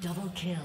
double kill.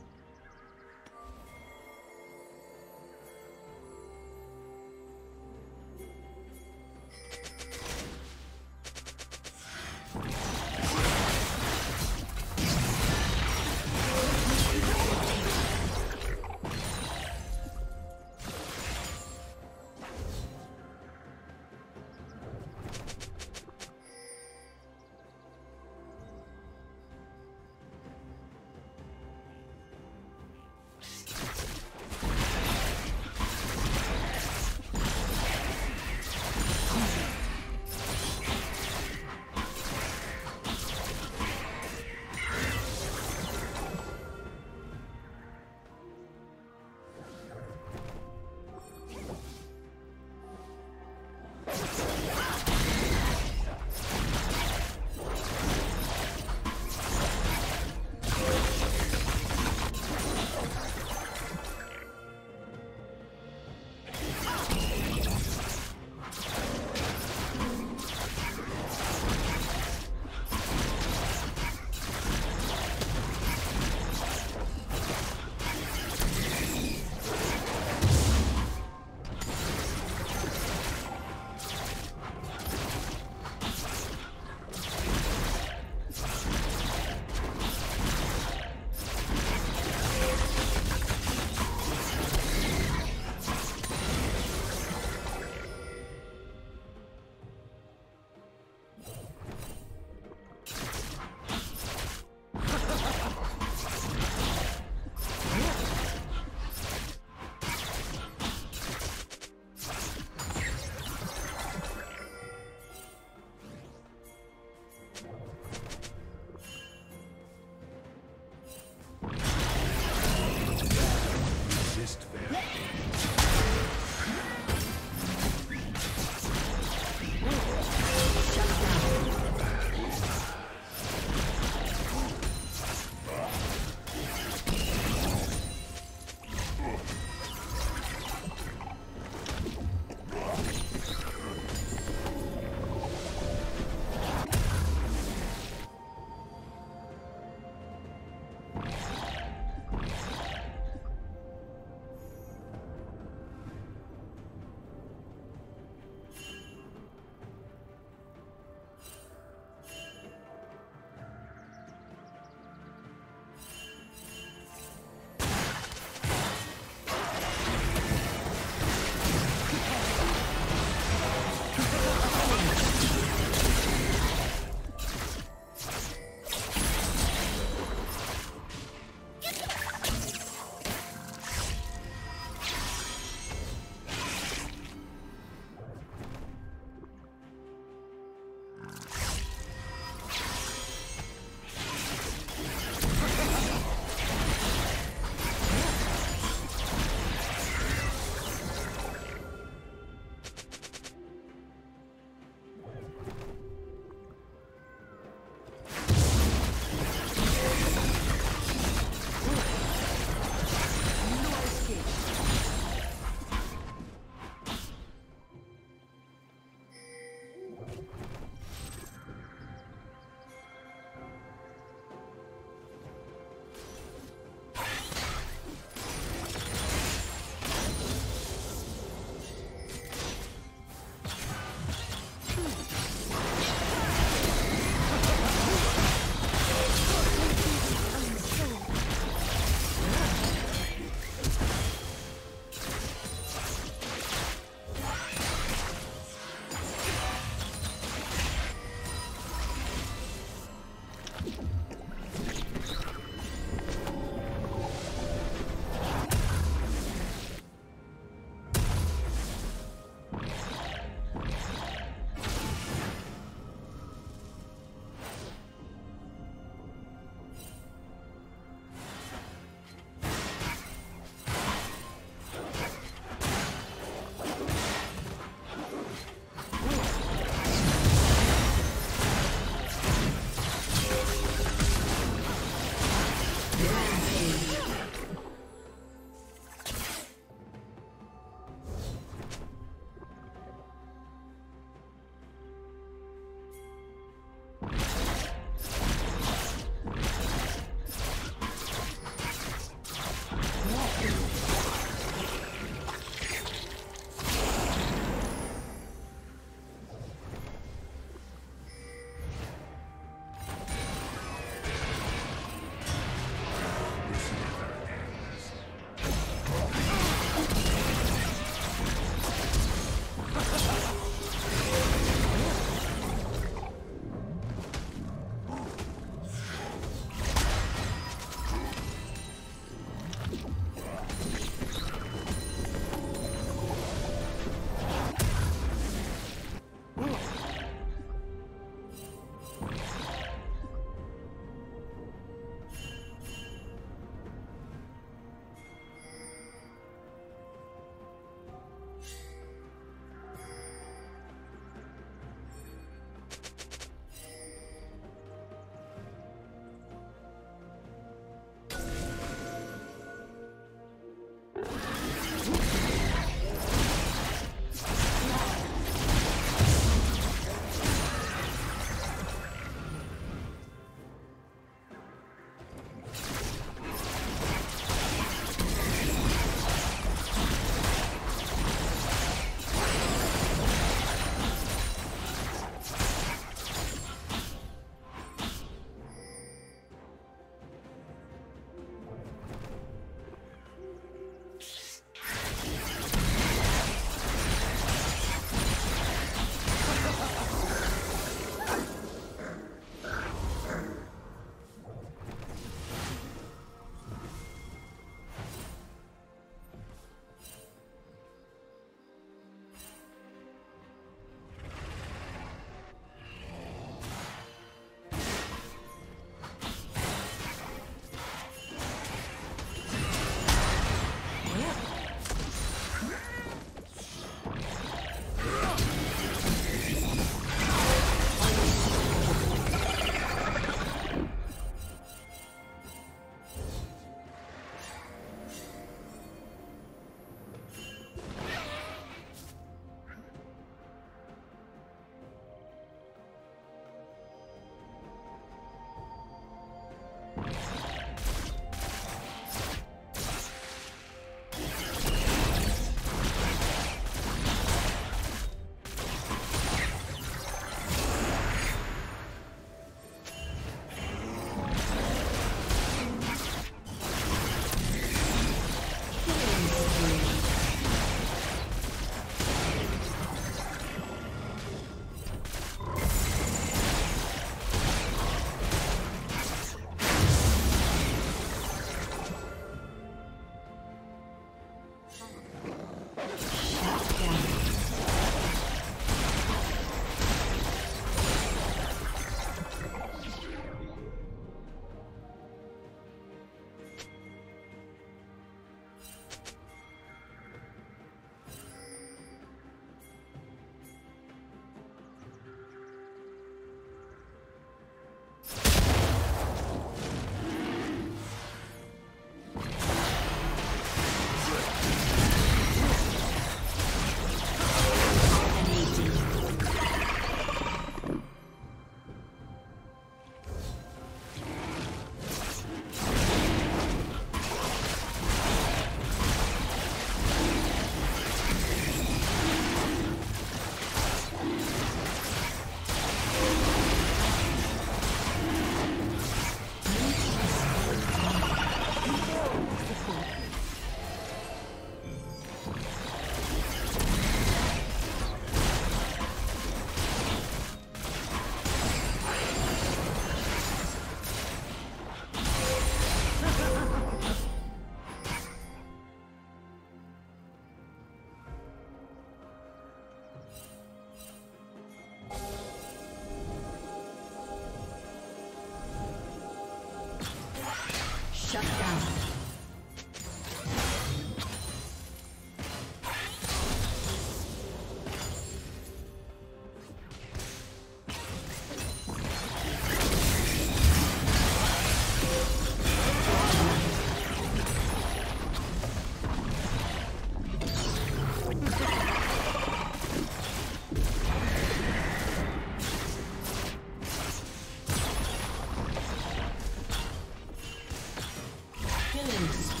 killing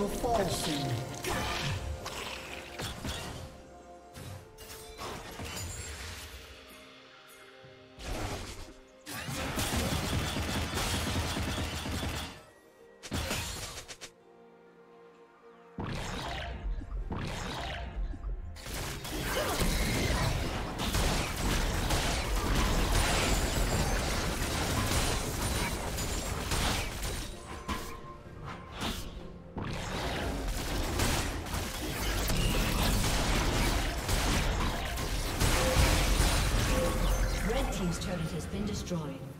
will fall soon. Destroyed. been spree.